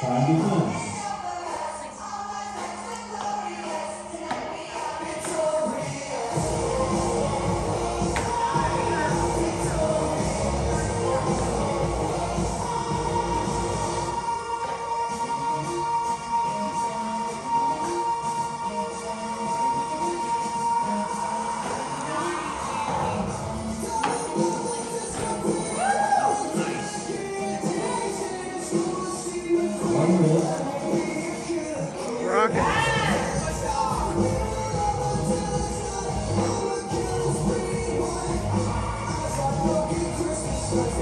反而不痛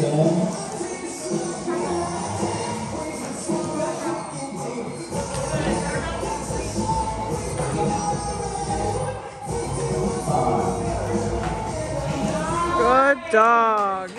Good dog.